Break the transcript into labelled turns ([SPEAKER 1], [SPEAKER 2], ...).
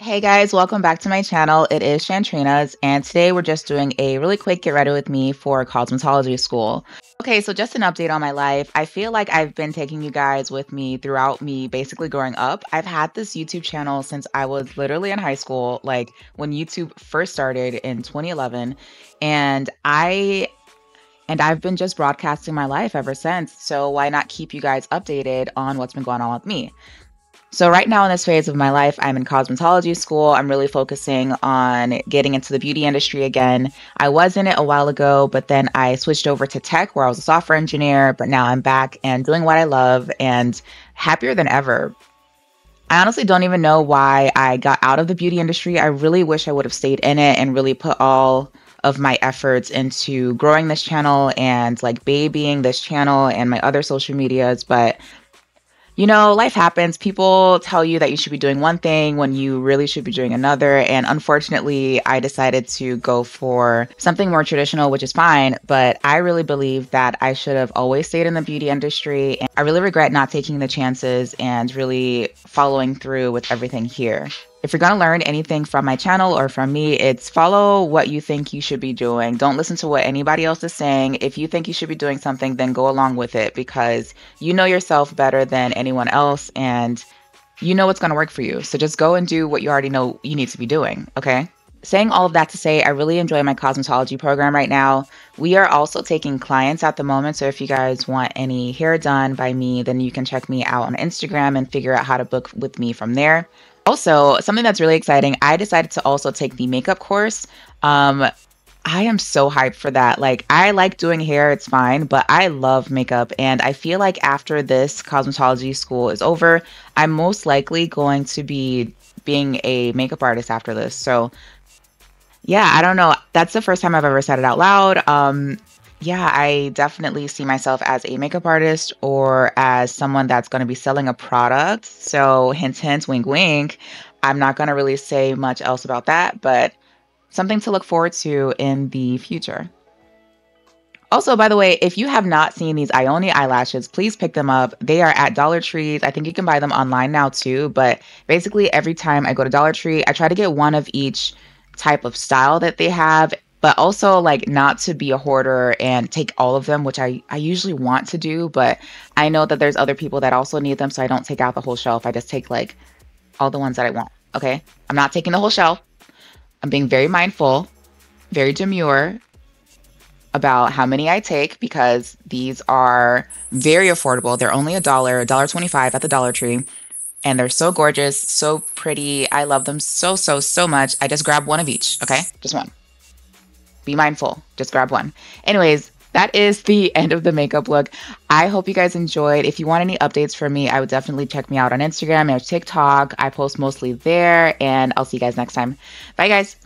[SPEAKER 1] Hey guys, welcome back to my channel. It is Shantrinas, and today we're just doing a really quick get ready with me for cosmetology school. Okay, so just an update on my life. I feel like I've been taking you guys with me throughout me basically growing up. I've had this YouTube channel since I was literally in high school, like when YouTube first started in 2011, and I and I've been just broadcasting my life ever since. So why not keep you guys updated on what's been going on with me? So, right now in this phase of my life, I'm in cosmetology school. I'm really focusing on getting into the beauty industry again. I was in it a while ago, but then I switched over to tech where I was a software engineer, but now I'm back and doing what I love and happier than ever. I honestly don't even know why I got out of the beauty industry. I really wish I would have stayed in it and really put all of my efforts into growing this channel and like babying this channel and my other social medias, but you know, life happens. People tell you that you should be doing one thing when you really should be doing another. And unfortunately, I decided to go for something more traditional, which is fine. But I really believe that I should have always stayed in the beauty industry. And I really regret not taking the chances and really following through with everything here. If you're going to learn anything from my channel or from me, it's follow what you think you should be doing. Don't listen to what anybody else is saying. If you think you should be doing something, then go along with it because you know yourself better than anyone else and you know what's going to work for you. So just go and do what you already know you need to be doing, okay? Saying all of that to say, I really enjoy my cosmetology program right now. We are also taking clients at the moment. So if you guys want any hair done by me, then you can check me out on Instagram and figure out how to book with me from there. Also, something that's really exciting, I decided to also take the makeup course. Um, I am so hyped for that. Like, I like doing hair, it's fine, but I love makeup. And I feel like after this cosmetology school is over, I'm most likely going to be being a makeup artist after this. So, yeah, I don't know. That's the first time I've ever said it out loud. Um, yeah, I definitely see myself as a makeup artist or as someone that's going to be selling a product. So, hint, hint, wink, wink. I'm not going to really say much else about that, but something to look forward to in the future. Also, by the way, if you have not seen these Ioni eyelashes, please pick them up. They are at Dollar Trees. I think you can buy them online now too. But basically, every time I go to Dollar Tree, I try to get one of each type of style that they have but also like not to be a hoarder and take all of them, which I, I usually want to do, but I know that there's other people that also need them, so I don't take out the whole shelf. I just take like all the ones that I want. Okay. I'm not taking the whole shelf. I'm being very mindful, very demure about how many I take because these are very affordable. They're only a dollar, a dollar twenty-five at the Dollar Tree. And they're so gorgeous, so pretty. I love them so, so, so much. I just grab one of each. Okay. Just one be mindful. Just grab one. Anyways, that is the end of the makeup look. I hope you guys enjoyed. If you want any updates from me, I would definitely check me out on Instagram or TikTok. I post mostly there, and I'll see you guys next time. Bye, guys.